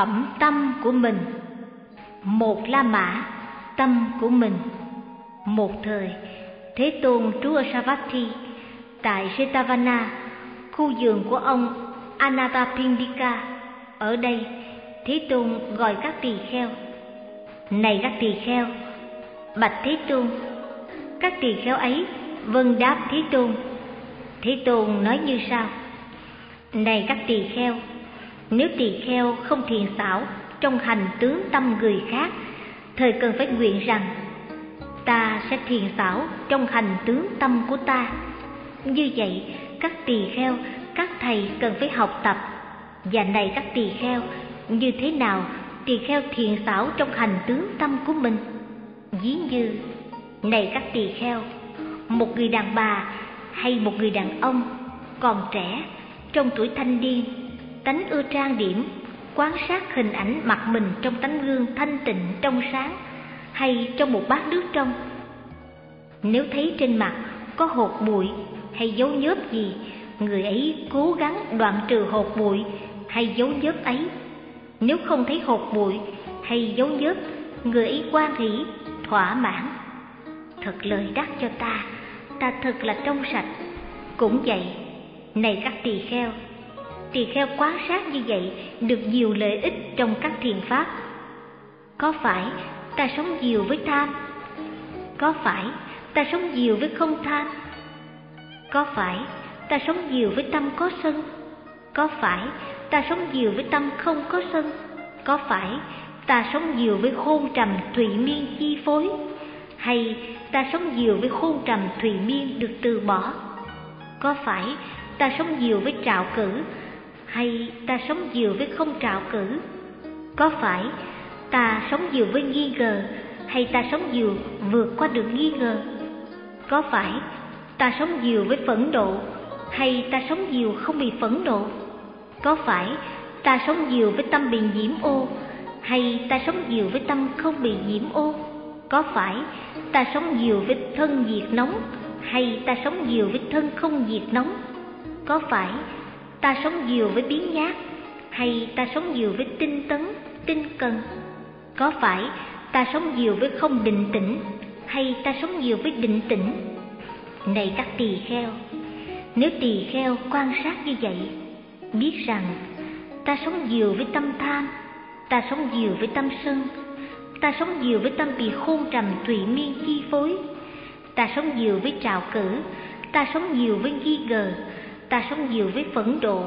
phẩm tâm của mình. Một la mã, tâm của mình. Một thời, thế tôn trú ở savatthi, tại setavana, khu vườn của ông anatapindika ở đây, thế tôn gọi các tỳ kheo. Này các tỳ kheo, bạch thế tôn, các tỳ kheo ấy vâng đáp thế tôn. Thế tôn nói như sau. Này các tỳ kheo nếu tỳ kheo không thiền xảo, trong hành tướng tâm người khác, thời cần phải nguyện rằng, ta sẽ thiền xảo trong hành tướng tâm của ta. Như vậy, các tỳ kheo, các thầy cần phải học tập. Và này các tỳ kheo, như thế nào tỳ kheo thiền xảo trong hành tướng tâm của mình? Ví như, này các tỳ kheo, một người đàn bà hay một người đàn ông còn trẻ, trong tuổi thanh niên tánh ưa trang điểm, quan sát hình ảnh mặt mình trong tấm gương thanh tịnh, trong sáng hay trong một bát nước trong. Nếu thấy trên mặt có hột bụi hay dấu nhớp gì, người ấy cố gắng đoạn trừ hột bụi hay dấu nhớp ấy. Nếu không thấy hột bụi hay dấu nhớp, người ấy quan hỷ thỏa mãn. Thật lời đắc cho ta ta thật là trong sạch. Cũng vậy, này các tỳ kheo tỳ kheo quan sát như vậy, được nhiều lợi ích trong các thiền pháp. Có phải ta sống nhiều với tham? Có phải ta sống nhiều với không tham? Có phải ta sống nhiều với tâm có sân? Có phải ta sống nhiều với tâm không có sân? Có phải ta sống nhiều với khôn trầm thủy miên chi phối? Hay ta sống nhiều với khôn trầm thủy miên được từ bỏ? Có phải ta sống nhiều với trạo cử? Hay ta sống nhiều với không trạo cử? Có phải ta sống nhiều với nghi ngờ hay ta sống nhiều vượt qua được nghi ngờ? Có phải ta sống nhiều với phẫn nộ hay ta sống nhiều không bị phẫn nộ? Có phải ta sống nhiều với tâm bị nhiễm ô hay ta sống nhiều với tâm không bị nhiễm ô? Có phải ta sống nhiều với thân nhiệt nóng hay ta sống nhiều với thân không nhiệt nóng? Có phải ta sống nhiều với biến nhát, hay ta sống nhiều với tinh tấn, tinh cần? Có phải ta sống nhiều với không định tĩnh, hay ta sống nhiều với định tĩnh? Này các tỳ kheo, nếu tỳ kheo quan sát như vậy, biết rằng ta sống nhiều với tâm tham, ta sống nhiều với tâm sân, ta sống nhiều với tâm bị khôn trầm tùy miên chi phối, ta sống nhiều với trào cử, ta sống nhiều với nghi ngờ ta sống nhiều với phẫn độ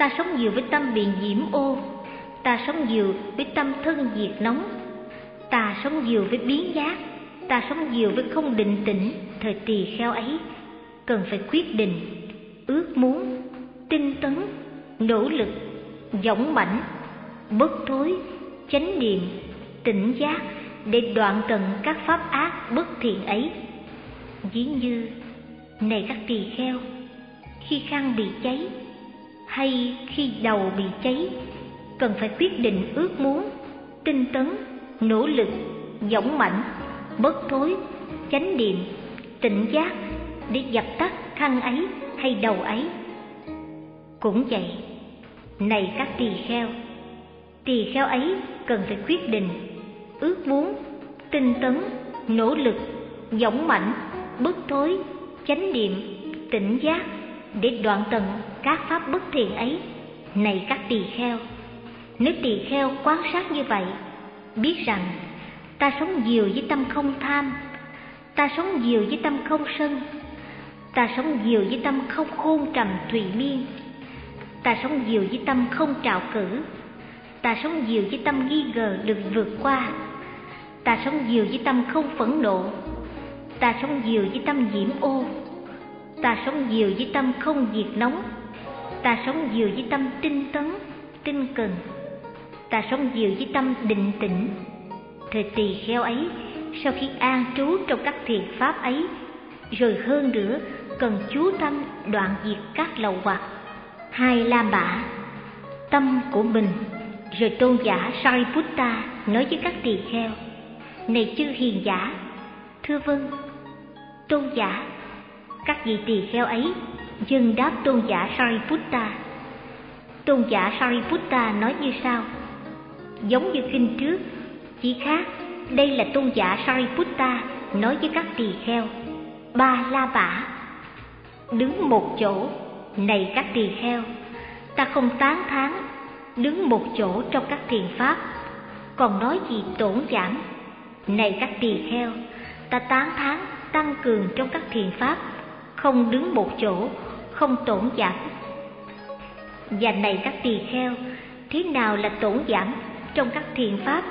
ta sống nhiều với tâm bị nhiễm ô. Ta sống nhiều với tâm thân diệt nóng. Ta sống nhiều với biến giác. Ta sống nhiều với không định tĩnh. Thời tỳ kheo ấy cần phải quyết định, ước muốn, tinh tấn, nỗ lực dũng mãnh, bất thối, chánh niệm, tỉnh giác để đoạn tận các pháp ác bất thiện ấy. Ví như, này các tỳ kheo khi khăn bị cháy hay khi đầu bị cháy, cần phải quyết định ước muốn, tinh tấn, nỗ lực, dũng mãnh bất thối chánh niệm, tỉnh giác để dập tắt khăn ấy hay đầu ấy. Cũng vậy, này các tỳ kheo tỳ kheo ấy cần phải quyết định ước muốn, tinh tấn, nỗ lực, dũng mãnh bất thối chánh niệm, tỉnh giác để đoạn tận các pháp bất thiện ấy. Này các tỳ kheo, nếu tỳ kheo quan sát như vậy, biết rằng ta sống nhiều với tâm không tham, ta sống nhiều với tâm không sân, ta sống nhiều với tâm không khôn trầm thùy miên, ta sống nhiều với tâm không trạo cử, ta sống nhiều với tâm nghi ngờ được vượt qua, ta sống nhiều với tâm không phẫn nộ, ta sống nhiều với tâm nhiễm ô ta sống nhiều với tâm không diệt nóng. Ta sống nhiều với tâm tinh tấn, tinh cần. Ta sống nhiều với tâm định tĩnh. Thời tỳ kheo ấy, sau khi an trú trong các thiền pháp ấy, rồi hơn nữa cần chú tâm đoạn diệt các lậu hoặc, hai la bả tâm của mình, rồi tôn giả sariputta nói với các tỳ kheo, này chư hiền giả, thưa vâng tôn giả các vị tỳ kheo ấy dâng đáp tôn giả sariputta tôn giả Sariputta nói như sau. Giống như kinh trước, chỉ khác, đây là tôn giả Sariputta nói với các tỳ kheo. Ba la bả, đứng một chỗ, này các tỳ kheo, ta không tán thán, đứng một chỗ trong các thiền pháp, còn nói gì tổn giảm. Này các tỳ kheo, ta tán thán tăng cường trong các thiền pháp không đứng một chỗ, không tổn giảm. Và này các tỳ kheo, thế nào là tổn giảm? Trong các thiền pháp,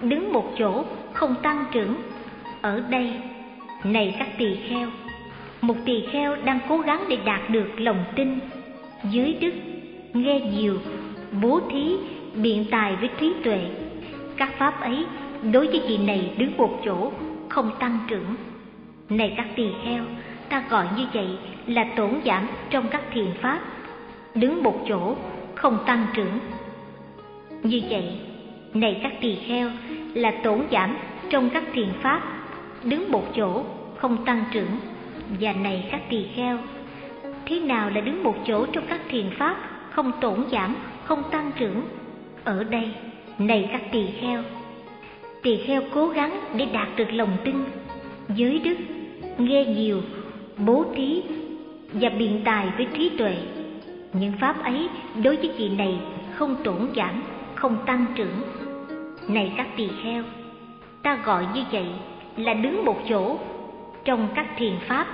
đứng một chỗ, không tăng trưởng. Ở đây, này các tỳ kheo, một tỳ kheo đang cố gắng để đạt được lòng tin. Dưới đức, nghe nhiều, bố thí, biện tài với trí tuệ. Các pháp ấy, đối với vị này đứng một chỗ, không tăng trưởng. Này các tỳ kheo ta gọi như vậy là tổn giảm trong các thiền pháp. Đứng một chỗ, không tăng trưởng. Như vậy, này các tỳ kheo, là tổn giảm trong các thiền pháp. Đứng một chỗ, không tăng trưởng. Và này các tỳ kheo, thế nào là đứng một chỗ trong các thiền pháp không tổn giảm, không tăng trưởng? Ở đây, này các tỳ kheo tỳ kheo cố gắng để đạt được lòng tin. Giới đức, nghe nhiều bố thí và biện tài với trí tuệ. Những pháp ấy đối với chị này không tổn giảm, không tăng trưởng. Này các tỳ kheo, ta gọi như vậy là đứng một chỗ. Trong các thiền pháp,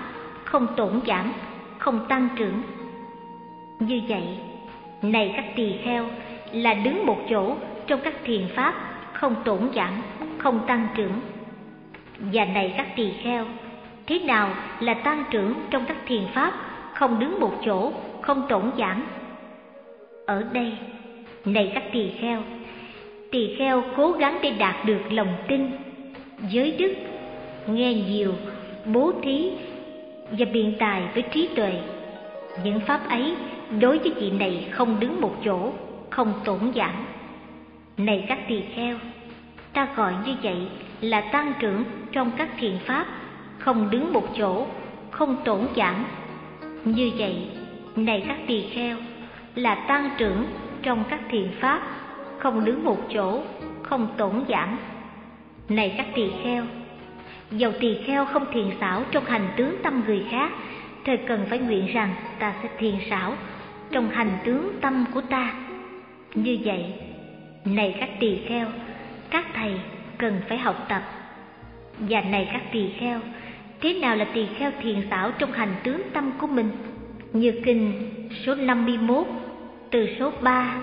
không tổn giảm, không tăng trưởng. Như vậy, này các tỳ kheo, là đứng một chỗ trong các thiền pháp không tổn giảm, không tăng trưởng. Và này các tỳ kheo thế nào là tăng trưởng trong các thiền pháp, không đứng một chỗ, không tổn giảm? Ở đây, này các tỳ kheo tỳ kheo cố gắng để đạt được lòng tin giới đức, nghe nhiều, bố thí và biện tài với trí tuệ. Những pháp ấy đối với vị này không đứng một chỗ, không tổn giảm. Này các tỳ kheo, ta gọi như vậy là tăng trưởng trong các thiền pháp không đứng một chỗ, không tổn giảm như vậy, này các tỳ kheo, là tăng trưởng trong các thiền pháp, không đứng một chỗ, không tổn giảm. Này các tỳ kheo, dầu tỳ kheo không thiền xảo trong hành tướng tâm người khác thời cần phải nguyện rằng ta sẽ thiền xảo trong hành tướng tâm của ta. Như vậy, này các tỳ kheo, các thầy cần phải học tập. Và này các tỳ kheo thế nào là tỳ kheo thiền xảo trong hành tướng tâm của mình? Như kinh số 51 từ số 3,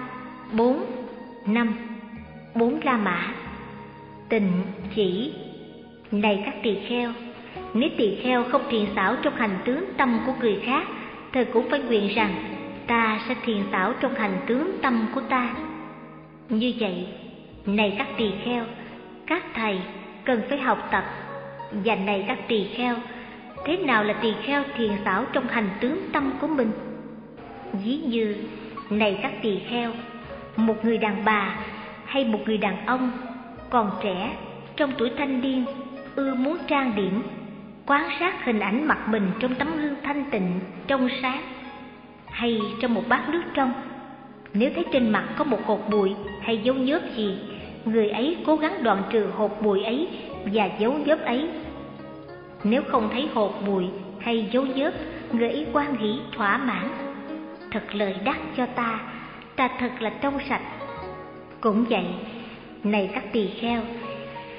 4, 5, 4 La Mã. Tình chỉ Này các tỳ kheo Nếu tỳ kheo không thiền xảo trong hành tướng tâm của người khác Thời cũng phải nguyện rằng Ta sẽ thiền xảo trong hành tướng tâm của ta. Như vậy Này các tỳ kheo Các thầy cần phải học tập và này các tỳ kheo Thế nào là tỳ kheo thiền xảo trong hành tướng tâm của mình? Ví như, này các tỳ kheo, một người đàn bà hay một người đàn ông còn trẻ trong tuổi thanh niên ưa muốn trang điểm quan sát hình ảnh mặt mình trong tấm gương thanh tịnh trong sáng hay trong một bát nước trong nếu thấy trên mặt có một cột bụi hay dấu nhớp gì người ấy cố gắng đoạn trừ hột bụi ấy và dấu vết ấy. Nếu không thấy hột bụi hay dấu vết, người ấy quan hỷ thỏa mãn. Thật lời đắc cho ta ta thật là trong sạch. Cũng vậy này các tỳ kheo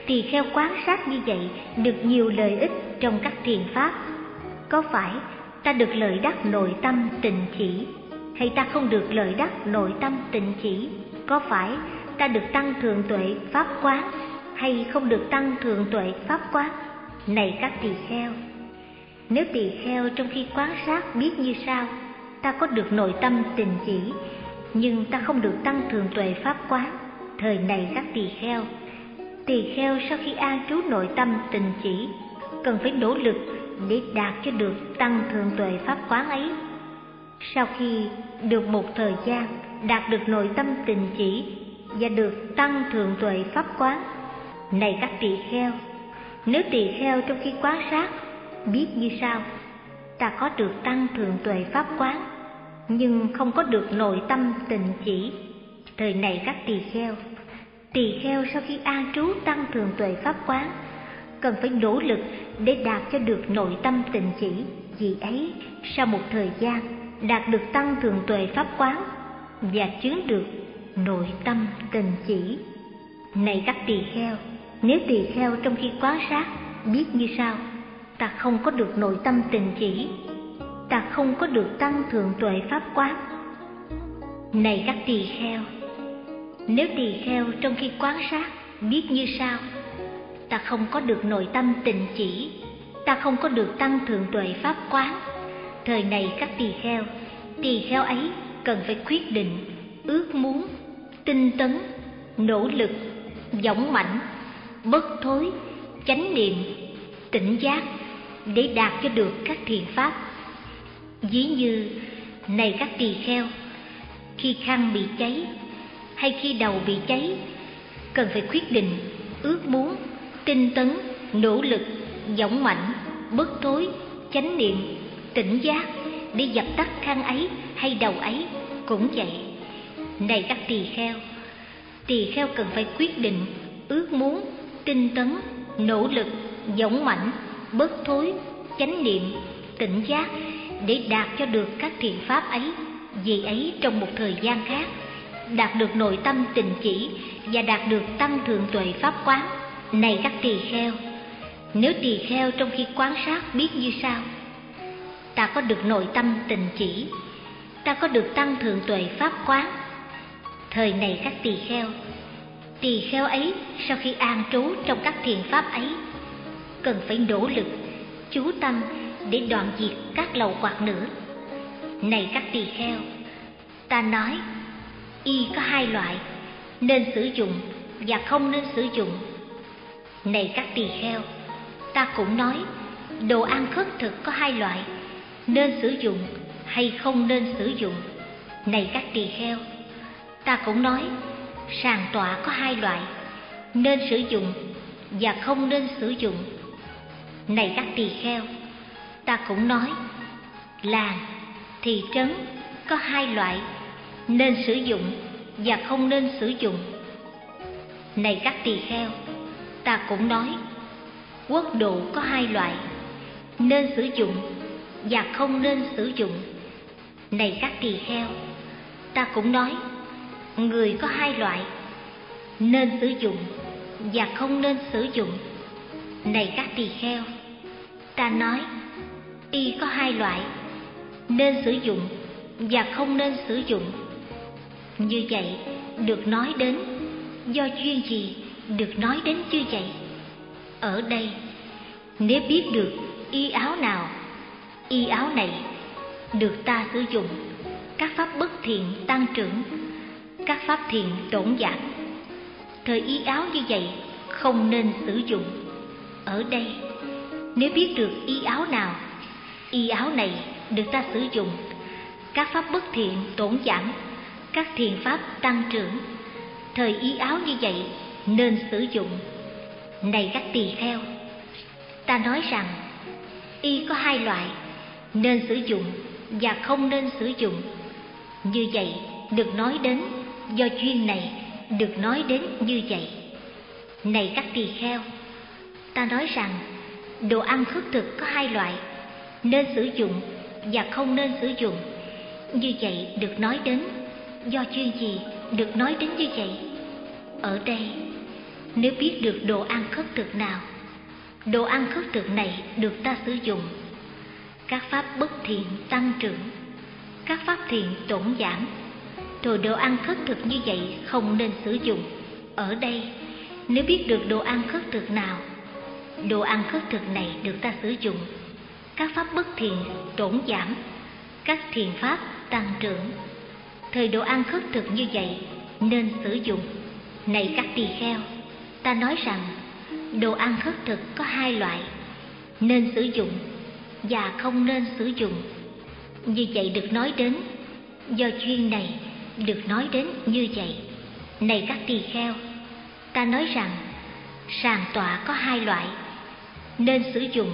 tỳ kheo quan sát như vậy được nhiều lợi ích trong các thiền pháp. Có phải ta được lợi đắc nội tâm tình chỉ hay ta không được lợi đắc nội tâm tình chỉ? Có phải ta được tăng thường tuệ pháp quán hay không được tăng thường tuệ pháp quán? Này các tỳ kheo, nếu tỳ kheo trong khi quán sát biết như sau, ta có được nội tâm tình chỉ, nhưng ta không được tăng thường tuệ pháp quán. Thời này các tỳ kheo tỳ kheo sau khi an trú nội tâm tình chỉ, cần phải nỗ lực để đạt cho được tăng thường tuệ pháp quán ấy. Sau khi được một thời gian đạt được nội tâm tình chỉ và được tăng thường tuệ pháp quán này các tỳ kheo nếu tỳ kheo trong khi quán sát biết như sau ta có được tăng thường tuệ pháp quán nhưng không có được nội tâm tình chỉ. Thời này các tỳ kheo, tỳ kheo sau khi an trú tăng thường tuệ pháp quán, cần phải nỗ lực để đạt cho được nội tâm tình chỉ. Vì ấy, sau một thời gian, đạt được tăng thường tuệ pháp quán và chứng được nội tâm tình chỉ. Này các tỳ kheo, nếu tỳ kheo trong khi quá sát biết như sau, ta không có được nội tâm tình chỉ, ta không có được tăng thượng tuệ pháp quán. Này các tỳ kheo, nếu tỳ kheo trong khi quán sát biết như sau, ta không có được nội tâm tình chỉ, ta không có được tăng thượng tuệ pháp quán. Thời này các tỳ kheo, tỳ kheo ấy cần phải quyết định, ước muốn, tinh tấn, nỗ lực, dũng mãnh, bất thối, chánh niệm, tỉnh giác để đạt cho được các thiền pháp. Ví như, này các tỳ kheo, khi khăn bị cháy hay khi đầu bị cháy, cần phải quyết định, ước muốn, tinh tấn, nỗ lực, dũng mạnh, bất thối, chánh niệm, tỉnh giác để dập tắt khăn ấy hay đầu ấy cũng vậy. Này các tỳ kheo, tỳ kheo cần phải quyết định, ước muốn, tinh tấn, nỗ lực, dũng mãnh, bất thối, chánh niệm, tỉnh giác để đạt cho được các thiện pháp ấy, vì ấy trong một thời gian khác, đạt được nội tâm tình chỉ và đạt được tăng thượng tuệ pháp quán. Này các tỳ kheo, nếu tỳ kheo trong khi quan sát biết như sau, ta có được nội tâm tình chỉ, ta có được tăng thượng tuệ pháp quán. Thời này các tỳ kheo, tỳ kheo ấy sau khi an trú trong các thiền pháp ấy, cần phải nỗ lực, chú tâm để đoạn diệt các lầu quạt nữa. Này các tỳ kheo, ta nói, y có hai loại, nên sử dụng và không nên sử dụng. Này các tỳ kheo, ta cũng nói, đồ ăn khất thực có hai loại, nên sử dụng hay không nên sử dụng. Này các tỳ kheo, ta cũng nói, sàng tọa có hai loại, nên sử dụng và không nên sử dụng. Này các tỳ kheo, ta cũng nói làng thị trấn có hai loại nên sử dụng và không nên sử dụng này các tỳ kheo ta cũng nói quốc độ có hai loại nên sử dụng và không nên sử dụng này các tỳ kheo ta cũng nói người có hai loại, nên sử dụng và không nên sử dụng. Này các tỳ kheo, ta nói, y có hai loại, nên sử dụng và không nên sử dụng. Như vậy, được nói đến, do chuyên gì được nói đến như vậy? Ở đây, nếu biết được y áo nào, y áo này được ta sử dụng, các pháp bất thiện tăng trưởng các pháp thiện tổn giảm thời y áo như vậy không nên sử dụng. Ở đây, nếu biết được y áo nào, y áo này được ta sử dụng, các pháp bất thiện tổn giảm các thiền pháp tăng trưởng, thời y áo như vậy nên sử dụng. Này các tỳ kheo, ta nói rằng, y có hai loại, nên sử dụng và không nên sử dụng. Như vậy, được nói đến do duyên này được nói đến như vậy. Này các tỳ kheo, ta nói rằng đồ ăn khất thực có hai loại, nên sử dụng và không nên sử dụng. Như vậy được nói đến, do chuyên gì được nói đến như vậy? Ở đây, nếu biết được đồ ăn khất thực nào, đồ ăn khất thực này được ta sử dụng. Các pháp bất thiện tăng trưởng, các pháp thiện tổn giảm rồi đồ ăn khất thực như vậy không nên sử dụng. Ở đây, nếu biết được đồ ăn khất thực nào, đồ ăn khất thực này được ta sử dụng. Các pháp bất thiện tổn giảm, các thiền pháp tăng trưởng. Thời đồ ăn khất thực như vậy nên sử dụng. Này các tỳ kheo, ta nói rằng đồ ăn khất thực có hai loại, nên sử dụng và không nên sử dụng. Như vậy được nói đến do chuyên này được nói đến như vậy. Này các tỳ kheo, ta nói rằng sàn tọa có hai loại, nên sử dụng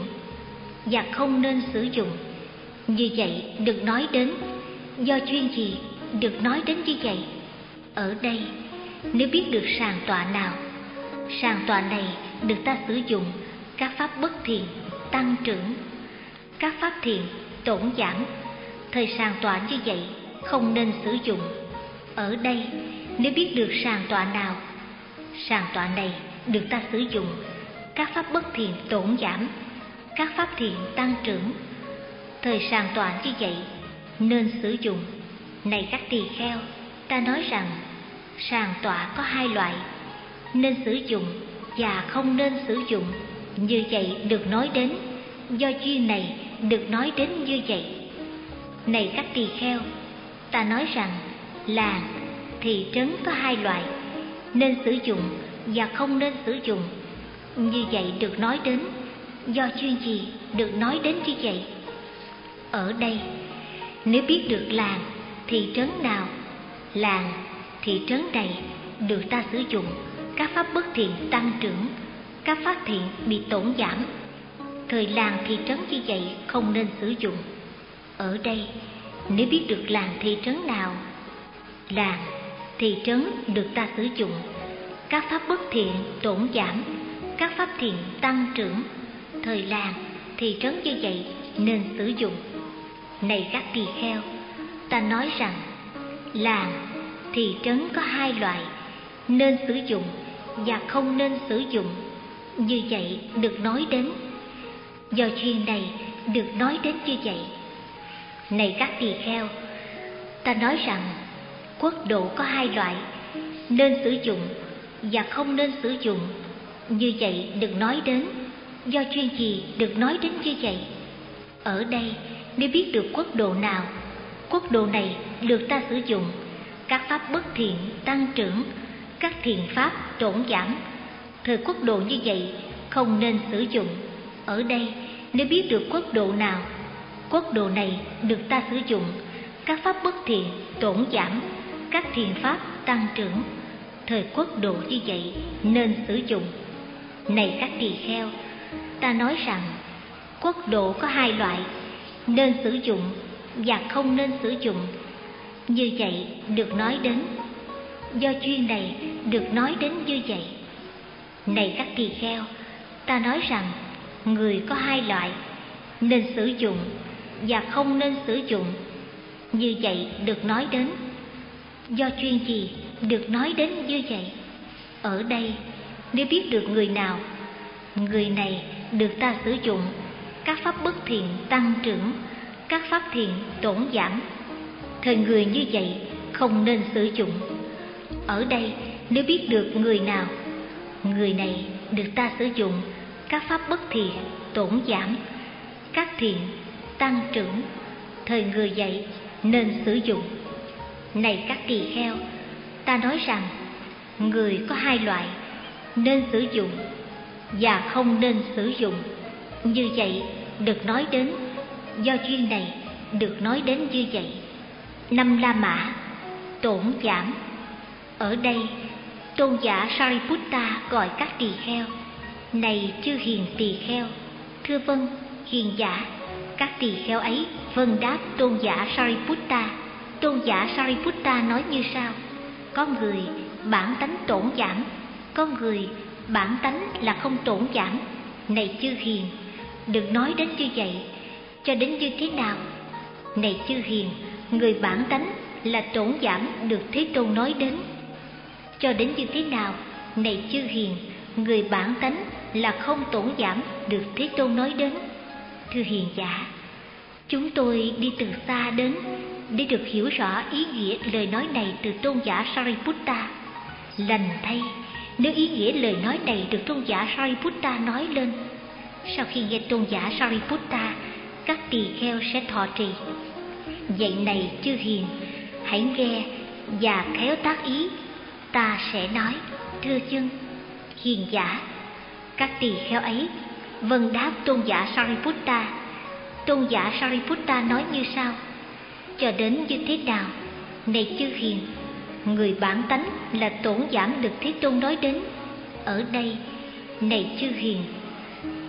và không nên sử dụng. Như vậy được nói đến, do chuyên gì được nói đến như vậy? Ở đây, nếu biết được sàng tọa nào, sàng tọa này được ta sử dụng, các pháp bất thiện, tăng trưởng. Các pháp thiện, tổn giảm. Thời sàng tọa như vậy, không nên sử dụng ở đây. Nếu biết được sàng tọa nào sàng tọa này được ta sử dụng. Các pháp bất thiện tổn giảm, các pháp thiện tăng trưởng. Thời sàng tọa như vậy, nên sử dụng. Này các tỳ kheo, ta nói rằng sàng tọa có hai loại, nên sử dụng và không nên sử dụng. Như vậy được nói đến, do duyên này được nói đến như vậy. Này các tỳ kheo, ta nói rằng làng thị trấn có hai loại, nên sử dụng và không nên sử dụng. Như vậy được nói đến, do chuyên gì được nói đến như vậy? Ở đây, nếu biết được làng, thị trấn nào, làng, thị trấn này được ta sử dụng, các pháp bất thiện tăng trưởng, các pháp thiện bị tổn giảm. Thời làng thị trấn như vậy không nên sử dụng. Ở đây, nếu biết được làng thị trấn nào làng thị trấn được ta sử dụng. Các pháp bất thiện tổn giảm, các pháp thiện tăng trưởng. Thời làng thị trấn như vậy nên sử dụng. Này các tỳ kheo, ta nói rằng, làng thị trấn có hai loại, nên sử dụng và không nên sử dụng. Như vậy được nói đến, do chuyện này được nói đến như vậy? Này các tỳ kheo, ta nói rằng quốc độ có hai loại, nên sử dụng và không nên sử dụng. Như vậy được nói đến, do chuyên gì được nói đến như vậy? Ở đây, nếu biết được quốc độ nào, quốc độ này được ta sử dụng, các pháp bất thiện tăng trưởng, các thiện pháp tổn giảm. Thời quốc độ như vậy không nên sử dụng. Ở đây, nếu biết được quốc độ nào, quốc độ này được ta sử dụng, các pháp bất thiện tổn giảm các thiền pháp tăng trưởng, thời quốc độ như vậy nên sử dụng. Này các tỳ kheo, ta nói rằng quốc độ có hai loại, nên sử dụng và không nên sử dụng. Như vậy được nói đến, do chuyên này được nói đến như vậy. Này các tỳ kheo, ta nói rằng người có hai loại, nên sử dụng và không nên sử dụng. Như vậy được nói đến do chuyên gì được nói đến như vậy? Ở đây, nếu biết được người nào, người này được ta sử dụng, các pháp bất thiện tăng trưởng, các pháp thiện tổn giảm. Thời người như vậy không nên sử dụng. Ở đây, nếu biết được người nào, người này được ta sử dụng, các pháp bất thiện tổn giảm, các thiện tăng trưởng. Thời người dạy nên sử dụng này các tỳ kheo ta nói rằng, người có hai loại, nên sử dụng và không nên sử dụng. Như vậy, được nói đến, do duyên này được nói đến như vậy. Năm la mã, tổn giảm. Ở đây, tôn giả sariputta gọi các tỳ kheo này chư hiền tỳ kheo thưa vâng hiền giả. Các tỳ kheo ấy vâng đáp tôn giả sariputta tôn giả sariputta nói như sau. Có người bản tánh tổn giảm, có người bản tánh là không tổn giảm. Này chư hiền, đừng nói đến như vậy. Cho đến như thế nào? Này chư hiền, người bản tánh là tổn giảm được thế tôn nói đến. Cho đến như thế nào? Này chư hiền, người bản tánh là không tổn giảm được thế tôn nói đến. Thưa hiền giả chúng tôi đi từ xa đến để được hiểu rõ ý nghĩa lời nói này từ tôn giả sariputta. Lành thay, nếu ý nghĩa lời nói này được tôn giả sariputta nói lên, sau khi nghe tôn giả sariputta, các tỳ kheo sẽ thọ trì. Vậy này chư hiền, hãy nghe và khéo tác ý. Ta sẽ nói, thưa chân hiền giả, các tỳ kheo ấy vâng đáp tôn giả sariputta tôn giả sariputta nói như sau. Cho đến như thế nào? Này chư hiền, người bản tánh là tổn giảm được thế tôn nói đến. Ở đây, này chư hiền,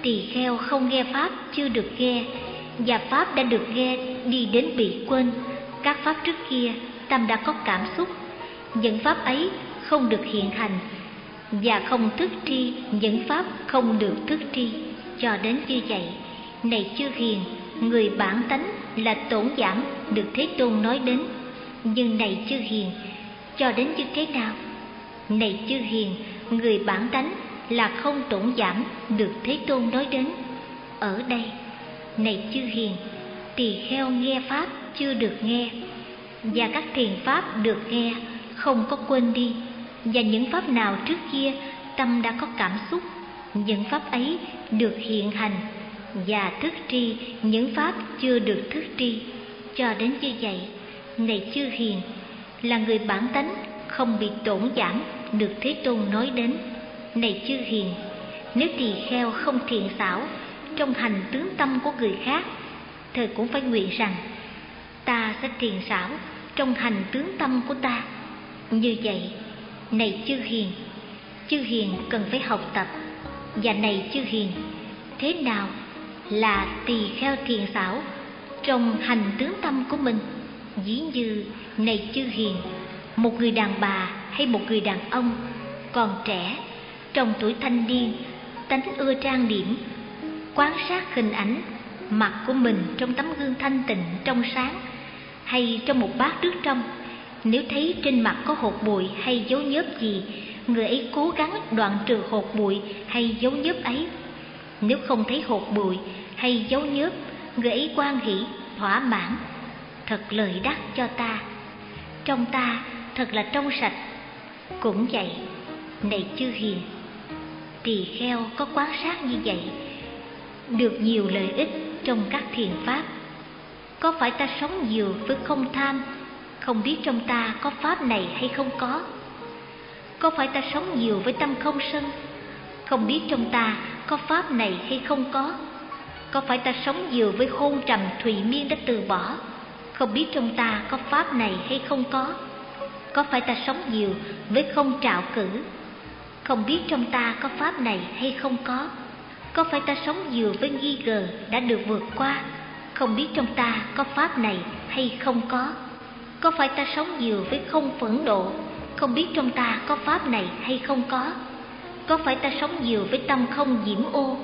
tỳ kheo không nghe pháp, chưa được nghe, và pháp đã được nghe, đi đến bị quên. Các pháp trước kia, tâm đã có cảm xúc. Những pháp ấy không được hiện hành, và không thức tri những pháp không được thức tri cho đến như vậy, này chư hiền người bản tánh là tổn giảm được thế tôn nói đến. Nhưng này chư hiền. Cho đến như thế nào? Này chư hiền, người bản tánh là không tổn giảm được thế tôn nói đến. Ở đây, này chư hiền, tỳ kheo nghe pháp chưa được nghe. Và các thiền pháp được nghe, không có quên đi. Và những pháp nào trước kia, tâm đã có cảm xúc, những pháp ấy được hiện hành và thức tri, những pháp chưa được thức tri. Cho đến như vậy, này chư hiền là người bản tánh không bị tổn giảm được thế tôn nói đến. Này chư hiền, nếu tỳ kheo không thiện xảo trong hành tướng tâm của người khác thời cũng phải nguyện rằng ta sẽ thiện xảo trong hành tướng tâm của ta. Như vậy, này chư hiền chư hiền cần phải học tập. Và này chư hiền, thế nào là tỳ kheo thiền xảo trong hành tướng tâm của mình. Ví như này chư hiền, một người đàn bà hay một người đàn ông còn trẻ, trong tuổi thanh niên, tánh ưa trang điểm, quan sát hình ảnh, mặt của mình trong tấm gương thanh tịnh trong sáng hay trong một bát nước trong. Nếu thấy trên mặt có hột bụi hay dấu nhớp gì, người ấy cố gắng đoạn trừ hột bụi hay dấu nhớp ấy nếu không thấy hột bụi hay dấu nhớp, người ấy quan hỷ, thỏa mãn. Thật lời đắc cho ta. Trong ta thật là trong sạch. Cũng vậy, này chư hiền, tỳ kheo có quán sát như vậy, được nhiều lợi ích trong các thiền pháp. Có phải ta sống nhiều với không tham? Không biết trong ta có pháp này hay không có. Có phải ta sống nhiều với tâm không sân? Không biết trong ta có pháp này hay không có? Có phải ta sống nhiều với hôn trầm thủy miên đã từ bỏ? Không biết trong ta có pháp này hay không có? Có phải ta sống nhiều với không trạo cử? Không biết trong ta có pháp này hay không có? Có phải ta sống nhiều với nghi ngờ đã được vượt qua? Không biết trong ta có pháp này hay không có? Có phải ta sống nhiều với không phẫn độ không biết trong ta có pháp này hay không có? Có phải ta sống nhiều với tâm không nhiễm ô?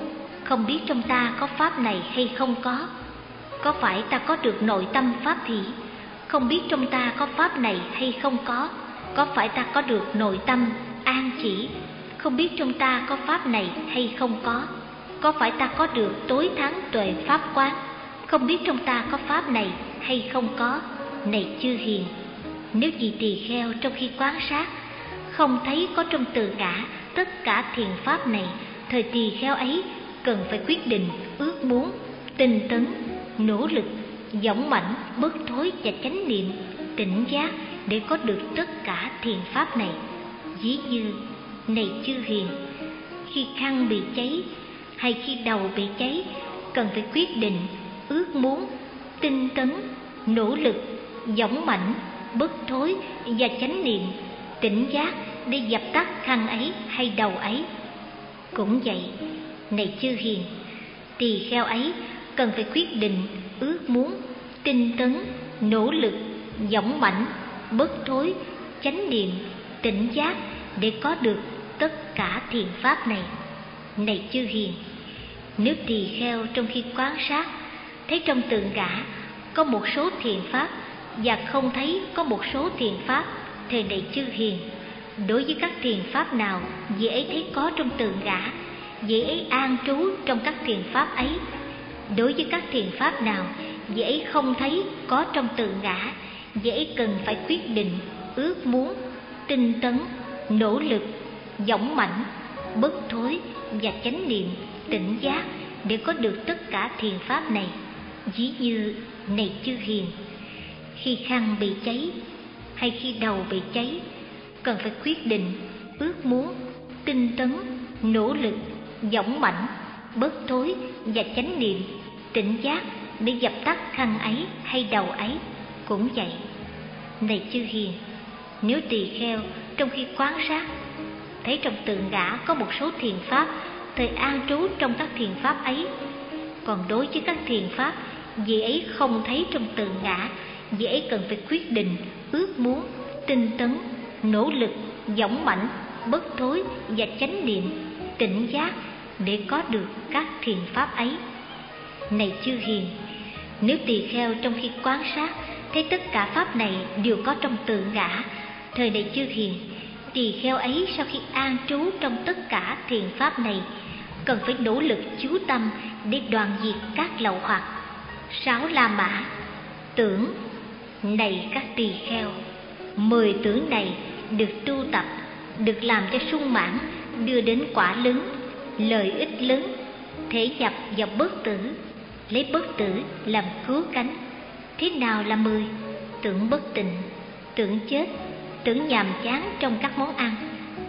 Không biết trong ta có pháp này hay không có. Có phải ta có được nội tâm pháp thị không biết trong ta có pháp này hay không có. Có phải ta có được nội tâm an chỉ? Không biết trong ta có pháp này hay không có. Có phải ta có được tối thắng tuệ pháp quán? Không biết trong ta có pháp này hay không có. Này chư hiền, nếu gì tỳ kheo trong khi quán sát, không thấy có trong từ ngã tất cả thiền pháp này, thời kỳ khéo ấy cần phải quyết định, ước muốn, tinh tấn, nỗ lực dũng mãnh bất thối và chánh niệm, tỉnh giác để có được tất cả thiền pháp này. Ví như, này chư hiền, khi khăn bị cháy hay khi đầu bị cháy, cần phải quyết định, ước muốn, tinh tấn, nỗ lực dũng mãnh bất thối và chánh niệm tỉnh giác để dập tắt khăn ấy hay đầu ấy. Cũng vậy, này chư hiền, tỳ kheo ấy cần phải quyết định, ước muốn, tinh tấn, nỗ lực dũng mãnh, bất thối, chánh niệm, tỉnh giác để có được tất cả thiền pháp này. Này chư hiền, nếu tỳ kheo trong khi quan sát thấy trong tượng gã có một số thiền pháp và không thấy có một số thiền pháp thề này chư hiền, đối với các thiền pháp nào dễ ấy thấy có trong tượng ngã, dễ ấy an trú trong các thiền pháp ấy. Đối với các thiền pháp nào dễ ấy không thấy có trong tượng ngã, dễ ấy cần phải quyết định, ước muốn, tinh tấn, nỗ lực dũng mãnh, bất thối và chánh niệm, tỉnh giác để có được tất cả thiền pháp này. Ví như này chư hiền, khi khăn bị cháy hay khi đầu bị cháy cần phải quyết định ước muốn tinh tấn nỗ lực dũng mãnh bớt thối và chánh niệm tỉnh giác để dập tắt khăn ấy hay đầu ấy. Cũng vậy này chư hiền nếu tỳ kheo trong khi quan sát thấy trong tượng ngã có một số thiền pháp thời an trú trong các thiền pháp ấy còn đối với các thiền pháp vị ấy không thấy trong tượng ngã Vì ấy cần phải quyết định, ước muốn, tinh tấn, nỗ lực, dũng mãnh, bất thối và chánh niệm, tỉnh giác để có được các thiền pháp ấy. Này chư hiền, nếu tỳ kheo trong khi quan sát thấy tất cả pháp này đều có trong tự ngã, thời này chư hiền, tỳ kheo ấy sau khi an trú trong tất cả thiền pháp này, cần phải nỗ lực chú tâm để đoàn diệt các lậu hoặc. Sáu La Mã Tưởng này các tỳ kheo. Mười tướng này được tu tập, Được làm cho sung mãn, Đưa đến quả lớn, Lợi ích lớn. Thể nhập vào bất tử, Lấy bất tử làm cứu cánh. Thế nào là mười? Tưởng bất tịnh, Tưởng chết, Tưởng nhàm chán trong các món ăn,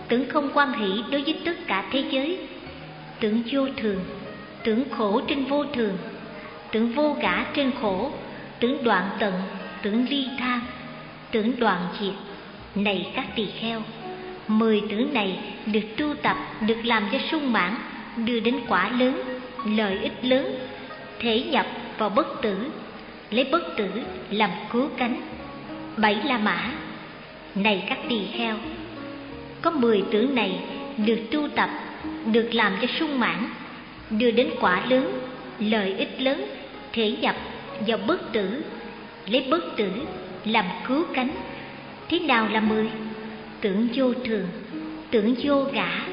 Tưởng không quan hỷ đối với tất cả thế giới. Tưởng vô thường, Tưởng khổ trên vô thường, Tưởng vô ngã trên khổ, Tưởng đoạn tận Tưởng ly tham Tưởng đoàn diệt Này các tỳ kheo. Mười tưởng này được tu tập, Được làm cho sung mãn, Đưa đến quả lớn, Lợi ích lớn Thể nhập vào bất tử, Lấy bất tử làm cứu cánh. Bảy La Mã, Này các tỳ kheo, Có mười tưởng này được tu tập, Được làm cho sung mãn, Đưa đến quả lớn, Lợi ích lớn Thể nhập vào bất tử Lấy bất tử làm cứu cánh. Thế nào là mười? Tưởng vô thường, Tưởng vô ngã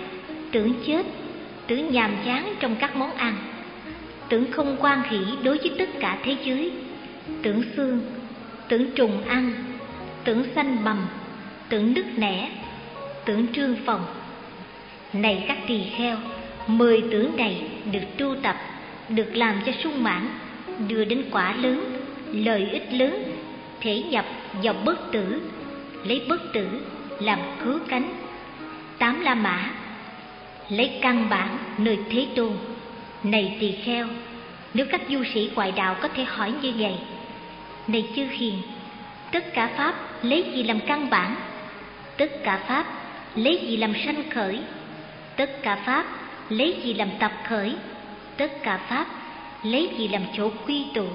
Tưởng chết, Tưởng nhàm chán trong các món ăn. Tưởng không quan hỷ đối với tất cả thế giới. Tưởng xương, Tưởng trùng ăn, Tưởng xanh bầm Tưởng đứt nẻ, Tưởng trương phòng. Này các tỳ kheo, Mười tưởng này được tu tập, Được làm cho sung mãn, Đưa đến quả lớn. Lợi ích lớn, Thể nhập vào bất tử, Lấy bất tử làm cứu cánh. Tám La Mã, Lấy căn bản nơi Thế Tôn. Này tỳ kheo, Nếu các du sĩ ngoại đạo có thể hỏi như vậy, Này chư hiền, Tất cả Pháp lấy gì làm căn bản? Tất cả Pháp lấy gì làm sanh khởi? Tất cả Pháp lấy gì làm tập khởi? Tất cả Pháp lấy gì làm chỗ quy tụ?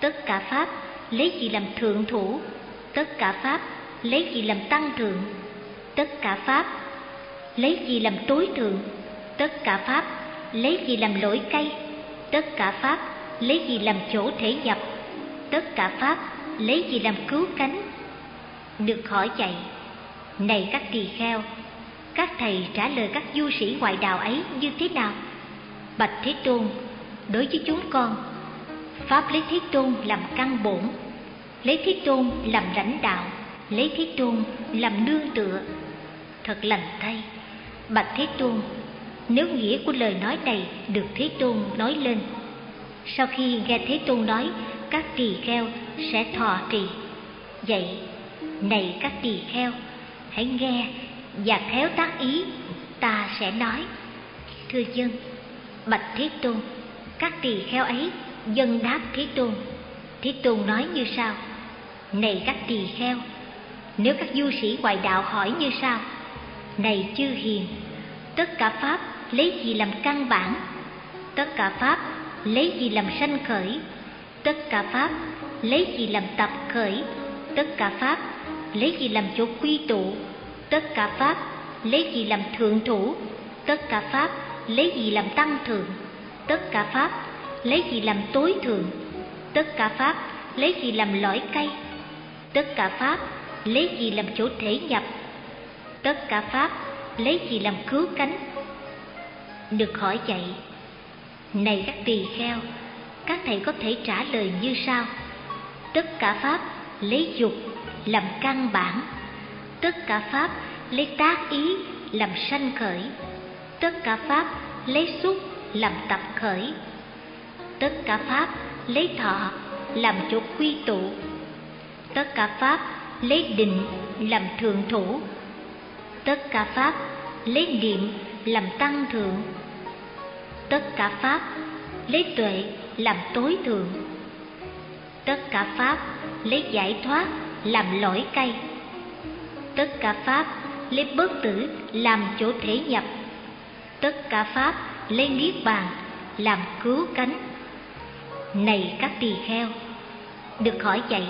Tất cả Pháp, lấy gì làm thượng thủ? Tất cả Pháp, lấy gì làm tăng thượng Tất cả Pháp, lấy gì làm tối thượng? Tất cả Pháp, lấy gì làm lỗi cây? Tất cả Pháp, lấy gì làm chỗ thể nhập Tất cả Pháp, lấy gì làm cứu cánh? Được hỏi chạy Này các tỳ kheo, Các thầy trả lời các du sĩ ngoại đạo ấy như thế nào? Bạch Thế Tôn, Đối với chúng con Pháp lấy Thế Tôn làm căn bổn, Lấy Thế Tôn làm lãnh đạo, Lấy Thế Tôn làm nương tựa. Thật lành thay, Bạch Thế Tôn, Nếu nghĩa của lời nói này được Thế Tôn nói lên, Sau khi nghe Thế Tôn nói, Các tỳ kheo sẽ thọ trì. Vậy, Này các tỳ kheo, Hãy nghe và khéo tác ý, Ta sẽ nói. Thưa dân, Bạch Thế Tôn, Các tỳ kheo ấy dân đáp Thế Tôn. Thế Tôn nói như sau, Này các tỳ kheo, Nếu các du sĩ ngoại đạo hỏi như sau, Này chư hiền, Tất cả Pháp lấy gì làm căn bản? Tất cả Pháp lấy gì làm sanh khởi? Tất cả Pháp lấy gì làm tập khởi? Tất cả Pháp lấy gì làm chỗ quy tụ? Tất cả Pháp lấy gì làm thượng thủ? Tất cả Pháp lấy gì làm tăng thượng? Tất cả Pháp lấy gì làm tối thượng? Tất cả pháp lấy gì làm lõi cây? Tất cả pháp lấy gì làm chỗ thể nhập? Tất cả pháp lấy gì làm cứu cánh? Được hỏi vậy, này các tỳ kheo, các thầy có thể trả lời như sau. Tất cả pháp lấy dục làm căn bản. Tất cả pháp lấy tác ý làm sanh khởi. Tất cả pháp lấy xúc làm tập khởi tất cả pháp lấy thọ, làm chỗ quy tụ. Tất cả pháp lấy định, làm thượng thủ. Tất cả pháp lấy niệm, làm tăng thượng. Tất cả pháp lấy tuệ, làm tối thượng. Tất cả pháp lấy giải thoát, làm lõi cây. Tất cả pháp lấy bất tử, làm chỗ thể nhập. Tất cả pháp lấy niết bàn, làm cứu cánh này các tỳ kheo, được hỏi vậy,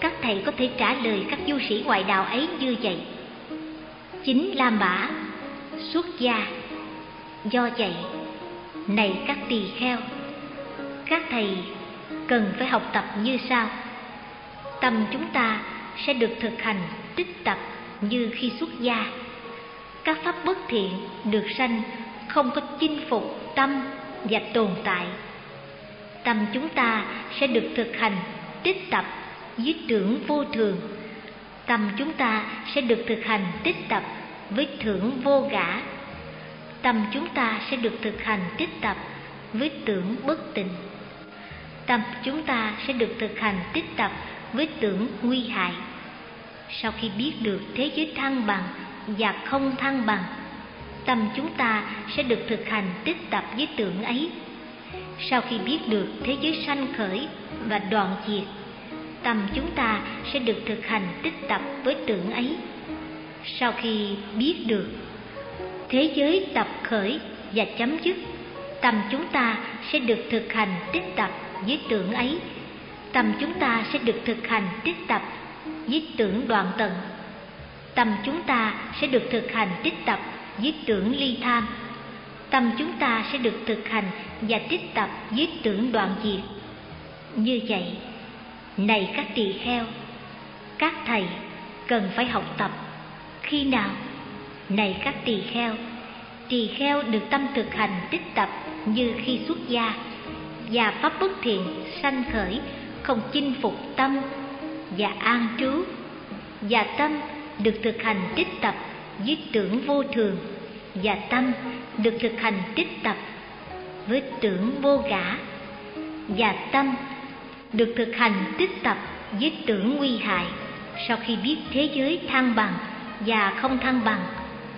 các thầy có thể trả lời các du sĩ ngoại đạo ấy như vậy. Chính la mã, xuất gia. Do vậy, này các tỳ kheo, các thầy cần phải học tập như sau. Tâm chúng ta sẽ được thực hành tích tập như khi xuất gia. Các pháp bất thiện được sanh không có chinh phục tâm và tồn tại tâm chúng ta sẽ được thực hành, tích tập với tưởng vô thường. Tâm chúng ta sẽ được thực hành, tích tập với thưởng vô ngã. Tâm chúng ta sẽ được thực hành, tích tập với tưởng bất tịnh. Tâm chúng ta sẽ được thực hành, tích tập với tưởng nguy hại. Sau khi biết được thế giới thăng bằng và không thăng bằng, tâm chúng ta sẽ được thực hành, tích tập với tưởng ấy sau khi biết được thế giới sanh khởi và đoạn diệt, tâm chúng ta sẽ được thực hành tích tập với tưởng ấy. Sau khi biết được thế giới tập khởi và chấm dứt, tâm chúng ta sẽ được thực hành tích tập với tưởng ấy. Tâm chúng ta sẽ được thực hành tích tập với tưởng đoạn tận. Tâm chúng ta sẽ được thực hành tích tập với tưởng ly tham tâm chúng ta sẽ được thực hành và tích tập với tưởng đoạn diệt như vậy, này các tỳ kheo, các thầy cần phải học tập. Khi nào? Này các tỳ kheo tỳ kheo được tâm thực hành tích tập như khi xuất gia và pháp bất thiện, sanh khởi, không chinh phục tâm và an trú và tâm được thực hành tích tập với tưởng vô thường và tâm được thực hành tích tập với tưởng vô ngã và tâm được thực hành tích tập với tưởng nguy hại. Sau khi biết thế giới thăng bằng và không thăng bằng,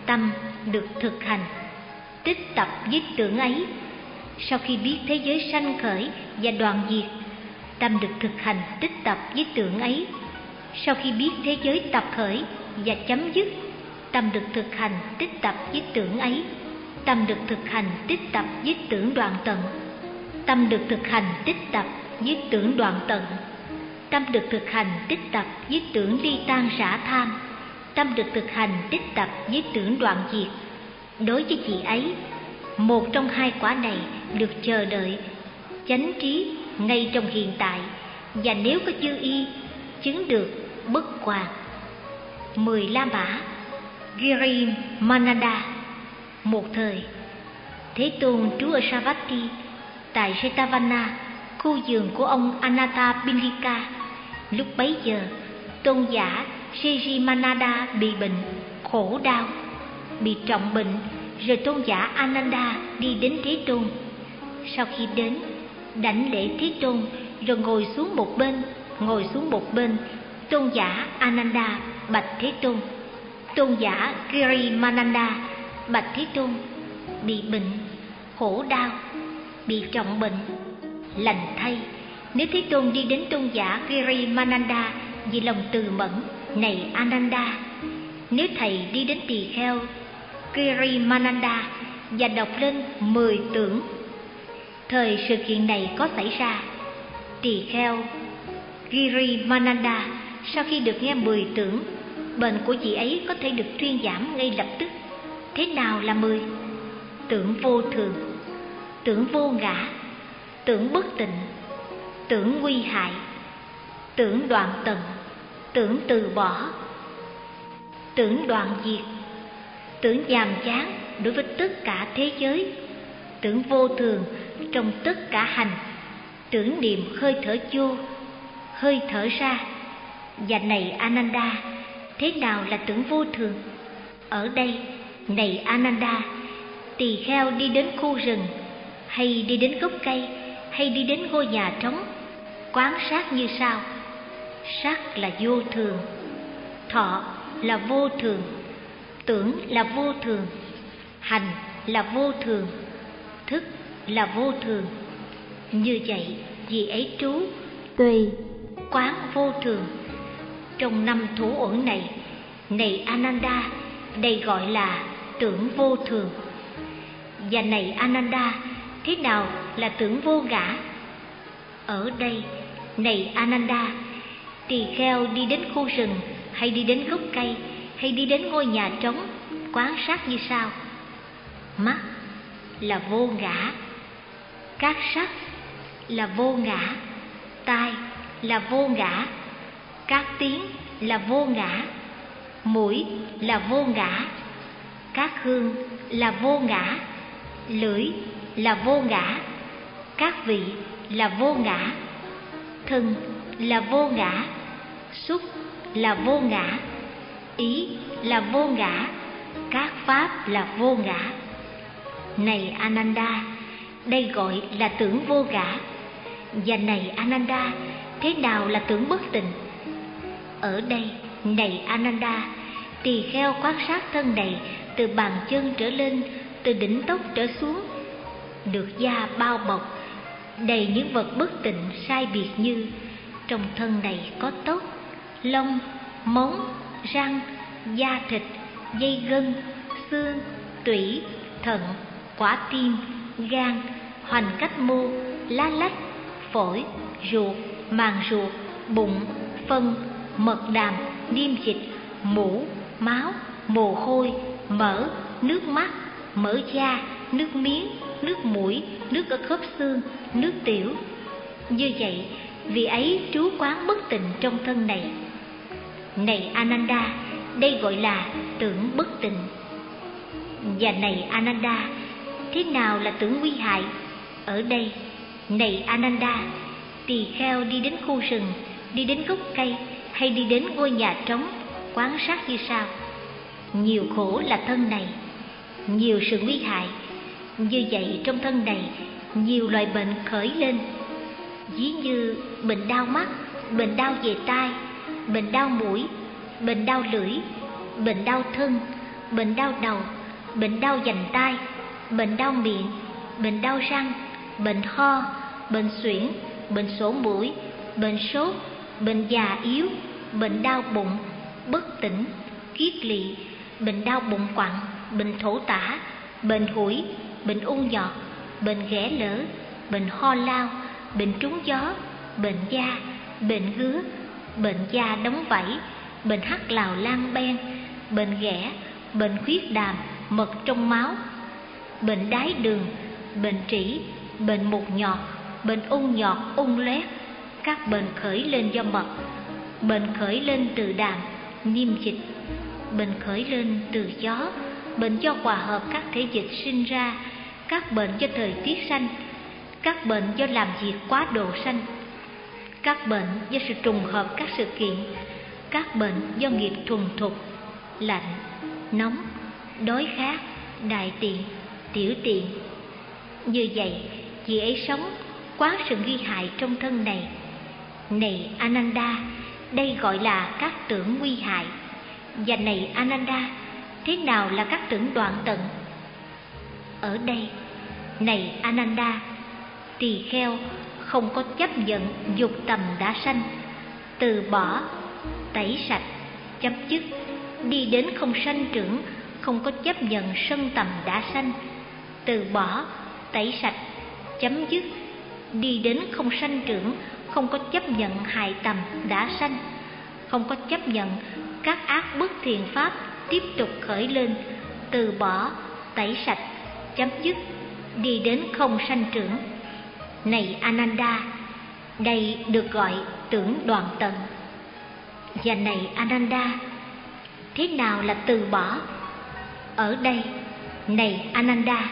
tâm được thực hành tích tập với tưởng ấy. Sau khi biết thế giới sanh khởi và đoạn diệt, tâm được thực hành tích tập với tưởng ấy. Sau khi biết thế giới tập khởi và chấm dứt, tâm được thực hành tích tập với tưởng ấy tâm được thực hành, tích tập với tưởng đoạn tận. Tâm được thực hành, tích tập với tưởng đoạn tận. Tâm được thực hành, tích tập với tưởng ly tan xả tham. Tâm được thực hành, tích tập với tưởng đoạn diệt. Đối với chị ấy, một trong hai quả này được chờ đợi, chánh trí ngay trong hiện tại. Và nếu có dư y chứng được bất hoàn mười la mã giri manada một thời. Thế tôn trú ở savatthi, tại Jetavana khu vườn của ông anata pindika lúc bấy giờ, tôn giả Manada bị bệnh, khổ đau, bị trọng bệnh, rồi tôn giả ananda đi đến thế tôn. Sau khi đến, đảnh lễ thế tôn, rồi ngồi xuống một bên, ngồi xuống một bên, tôn giả ananda bạch thế tôn. Tôn giả giri mananda bạch thế tôn, bị bệnh, khổ đau, bị trọng bệnh, lành thay. Nếu thế tôn đi đến tôn giả giri mananda vì lòng từ mẫn, này ananda. Nếu thầy đi đến tỳ kheo kiri mananda và đọc lên mười tưởng, thời sự kiện này có xảy ra. Tỳ kheo giri mananda sau khi được nghe mười tưởng, bệnh của chị ấy có thể được thuyên giảm ngay lập tức thế nào là mười? Tưởng vô thường. Tưởng vô ngã. Tưởng bất tịnh. Tưởng nguy hại. Tưởng đoạn tận. Tưởng từ bỏ. Tưởng đoạn diệt. Tưởng giàm chán đối với tất cả thế giới. Tưởng vô thường trong tất cả hành. Tưởng niệm hơi thở vô, hơi thở ra. Và này ananda, thế nào là tưởng vô thường? Ở đây này ananda tỳ kheo đi đến khu rừng hay đi đến gốc cây hay đi đến ngôi nhà trống quán sát như sau. Sắc là vô thường thọ là vô thường tưởng là vô thường hành là vô thường thức là vô thường. Như vậy vì ấy trú tùy. quán vô thường. Trong năm thủ uẩn này này ananda đây gọi là tưởng vô thường. Và này, ananda, thế nào là tưởng vô ngã? Ở đây, này, ananda, tỳ kheo đi đến khu rừng, hay đi đến gốc cây, hay đi đến ngôi nhà trống, quán sát như sau. Mắt là vô ngã, các sắc là vô ngã, tai là vô ngã, các tiếng là vô ngã, mũi là vô ngã các hương là vô ngã, lưỡi là vô ngã, các vị là vô ngã thân là vô ngã, xúc là vô ngã, ý là vô ngã, các pháp là vô ngã. Này ananda, đây gọi là tưởng vô ngã. Và này ananda, thế nào là tưởng bất tịnh? Ở đây, này ananda, tỳ kheo quan sát thân này từ bàn chân trở lên, từ đỉnh tóc trở xuống, được da bao bọc, đầy những vật bất tịnh, sai biệt như trong thân này có tóc, lông, móng, răng, da thịt, dây gân, xương, tủy, thận, quả tim, gan, hoành cách mô, lá lách, phổi, ruột, màng ruột, bụng, phân, mật đàm, niêm dịch, mũ, máu, mồ hôi mỡ nước mắt mỡ da, nước miếng, nước mũi, nước ở khớp xương, nước tiểu. Như vậy vì ấy trú quán bất tịnh trong thân này. Này ananda, đây gọi là tưởng bất tịnh. Và này ananda, thế nào là tưởng nguy hại? Ở đây, này ananda, tỳ kheo đi đến khu rừng, đi đến gốc cây hay đi đến ngôi nhà trống, quán sát như sau nhiều khổ là thân này nhiều sự nguy hại như vậy trong thân này nhiều loại bệnh khởi lên ví như bệnh đau mắt bệnh đau về tai bệnh đau mũi bệnh đau lưỡi bệnh đau thân bệnh đau đầu bệnh đau dành tai bệnh đau miệng bệnh đau răng bệnh ho bệnh suyễn bệnh sổ mũi bệnh sốt bệnh già yếu bệnh đau bụng bất tỉnh kiết lỵ bệnh đau bụng quặn bệnh thổ tả bệnh hủi bệnh ung nhọt bệnh ghẻ lở, bệnh ho lao bệnh trúng gió bệnh da bệnh gứa, bệnh da đóng vảy bệnh hắc lào lan ben bệnh ghẻ bệnh khuyết đàm mật trong máu bệnh đái đường bệnh trĩ bệnh mụn nhọt bệnh ung nhọt ung loét các bệnh khởi lên do mật bệnh khởi lên từ đàm niêm dịch bệnh khởi lên từ gió bệnh do hòa hợp các thể dịch sinh ra, các bệnh do thời tiết sanh các bệnh do làm việc quá độ sanh các bệnh do sự trùng hợp các sự kiện, các bệnh do nghiệp thuần thục, lạnh, nóng, đói khát, đại tiện, tiểu tiện. Như vậy, chị ấy sống quá sự nguy hại trong thân này. Này ananda, đây gọi là các tưởng nguy hại và này, ananda, thế nào là các tưởng đoạn tận? Ở đây, này, ananda, tỳ kheo không có chấp nhận dục tầm đã sanh, từ bỏ, tẩy sạch chấm dứt đi đến không sanh trưởng, không có chấp nhận sân tầm đã sanh, từ bỏ, tẩy sạch, chấm dứt, đi đến không sanh trưởng, không có chấp nhận hại tầm đã sanh không có chấp nhận, các ác bất thiện pháp tiếp tục khởi lên, từ bỏ, tẩy sạch, chấm dứt, đi đến không sanh trưởng. Này ananda, đây được gọi tưởng đoàn tận. Và này ananda, thế nào là từ bỏ? Ở đây, này ananda,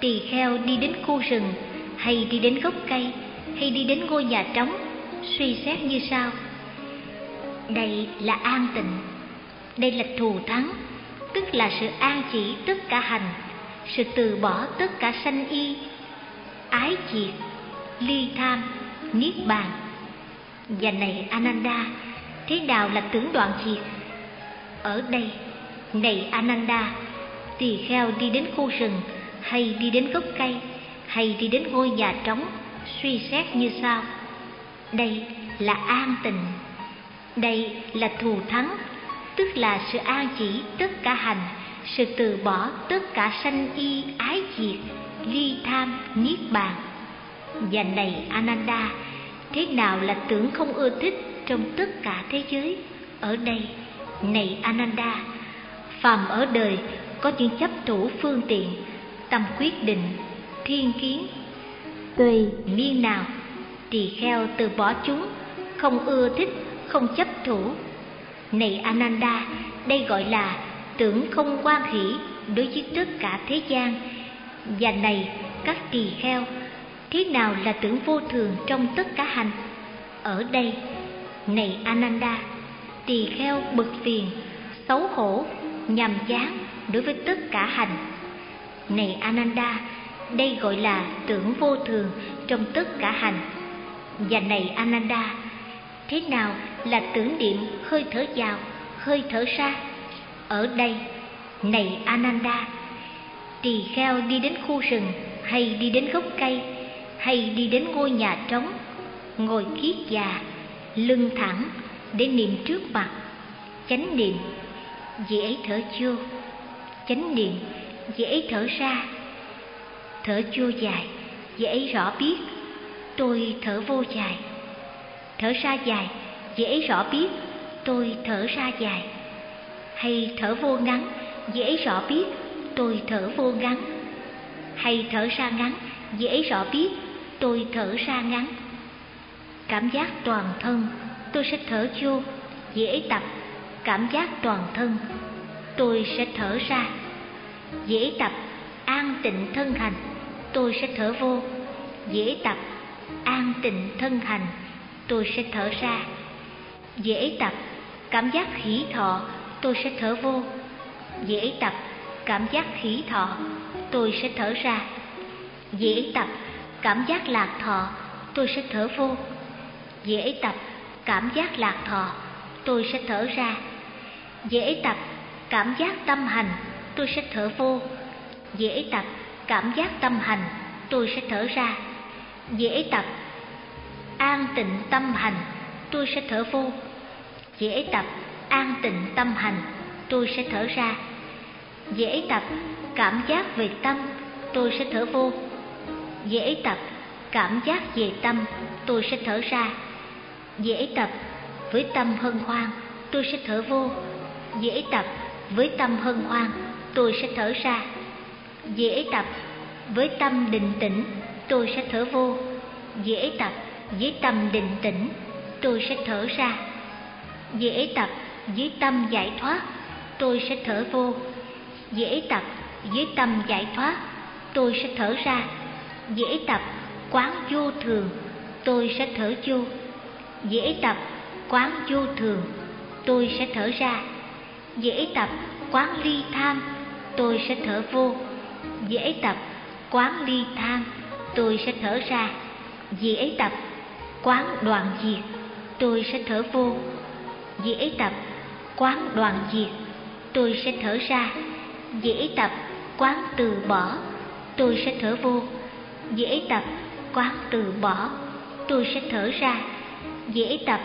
tỳ kheo đi đến khu rừng, hay đi đến gốc cây, hay đi đến ngôi nhà trống, suy xét như sau đây là an tịnh. Đây là thù thắng, tức là sự an chỉ tất cả hành, sự từ bỏ tất cả sanh y, ái diệt ly tham, niết bàn. Và này, ananda, thế nào là tưởng đoạn diệt ở đây, này, ananda, tỳ kheo đi đến khu rừng, hay đi đến gốc cây, hay đi đến ngôi nhà trống, suy xét như sau. Đây là an tình đây là thù thắng, tức là sự an chỉ tất cả hành, sự từ bỏ tất cả sanh y ái diệt, ly tham, niết bàn. Và này, ananda, thế nào là tưởng không ưa thích trong tất cả thế giới? Ở đây, này Ananda, phàm ở đời có những chấp thủ phương tiện, tâm quyết định, thiên kiến. Tùy miên nào, tỳ kheo từ bỏ chúng, không ưa thích không chấp thủ. Này Ananda, đây gọi là tưởng không quan hỷ đối với tất cả thế gian. Và này, các tỳ kheo, thế nào là tưởng vô thường trong tất cả hành? Ở đây, này Ananda, tỳ kheo bực phiền, xấu hổ, nhàm chán đối với tất cả hành. Này Ananda, đây gọi là tưởng vô thường trong tất cả hành. Và này Ananda, thế nào là tưởng niệm hơi thở vào, hơi thở ra. Ở đây, này Ananda, tỳ kheo đi đến khu rừng hay đi đến gốc cây hay đi đến ngôi nhà trống, ngồi kiết già, lưng thẳng để niệm trước mặt. Chánh niệm vị ấy thở vô chánh niệm vị ấy thở ra. Thở vô dài vị ấy rõ biết. Tôi thở vô dài. Thở ra dài dễ rõ biết, tôi thở ra dài. Hay thở vô ngắn, dễ rõ biết, tôi thở vô ngắn. Hay thở ra ngắn, dễ rõ biết, tôi thở ra ngắn. Cảm giác toàn thân, tôi sẽ thở vô, dễ tập. Cảm giác toàn thân, tôi sẽ thở ra, dễ tập. An tịnh thân hành, tôi sẽ thở vô, dễ tập. An tịnh thân hành, tôi sẽ thở ra dễ tập, cảm giác hỷ thọ, tôi sẽ thở vô. Dễ tập, cảm giác hỷ thọ, tôi sẽ thở ra. Dễ tập, cảm giác lạc thọ, tôi sẽ thở vô. Dễ tập, cảm giác lạc thọ, tôi sẽ thở ra. Dễ tập, cảm giác tâm hành, tôi sẽ thở vô. Dễ tập, cảm giác tâm hành, tôi sẽ thở ra. Dễ tập, an tịnh tâm hành tôi sẽ thở vô. Dễ tập, an tịnh tâm hành, tôi sẽ thở ra. Dễ tập, cảm giác về tâm, tôi sẽ thở vô. Dễ tập, cảm giác về tâm, tôi sẽ thở ra. Dễ tập, với tâm hân hoan, tôi sẽ thở vô. Dễ tập, với tâm hân hoan, tôi sẽ thở ra. Dễ tập, với tâm định tĩnh, tôi sẽ thở vô. Dễ tập, với tâm định tĩnh tôi sẽ thở ra. Dễ tập với tâm giải thoát, tôi sẽ thở vô. Dễ tập với tâm giải thoát, tôi sẽ thở ra. Dễ tập, quán vô thường, tôi sẽ thở vô. Dễ tập, quán vô thường, tôi sẽ thở ra. Dễ tập, quán ly tham tôi sẽ thở vô. Dễ tập, quán ly tham tôi sẽ thở ra. Dễ tập, quán đoạn diệt tôi sẽ thở vô. Dễ tập, quán đoàn diệt, tôi sẽ thở ra. Dễ tập, quán từ bỏ, tôi sẽ thở vô. Dễ tập, quán từ bỏ, tôi sẽ thở ra. Dễ tập,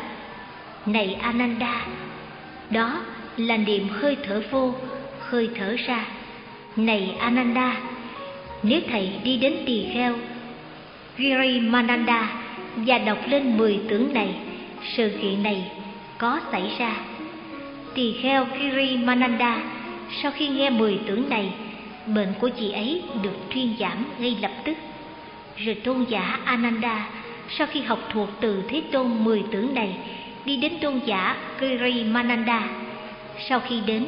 này ananda, đó là niệm hơi thở vô, hơi thở ra. Này ananda, nếu thầy đi đến tỳ kheo Girimananda và đọc lên mười tưởng này sự kiện này có xảy ra tỳ kheo Kiri Mananda sau khi nghe mười tưởng này, bệnh của chị ấy được thuyên giảm ngay lập tức. Rồi tôn giả Ananda sau khi học thuộc từ Thế Tôn mười tưởng này đi đến tôn giả Kiri Mananda sau khi đến,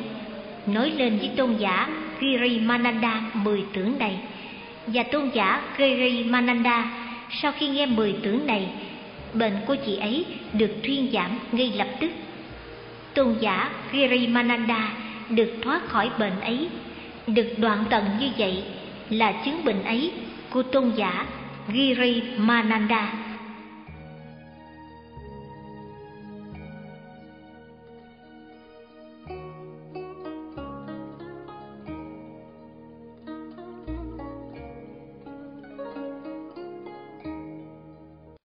nói lên với tôn giả Kiri Mananda mười tưởng này và tôn giả Kiri Mananda sau khi nghe mười tưởng này bệnh của chị ấy được thuyên giảm ngay lập tức tôn giả Girimananda được thoát khỏi bệnh ấy, được đoạn tận như vậy là chứng bệnh ấy của tôn giả Girimananda.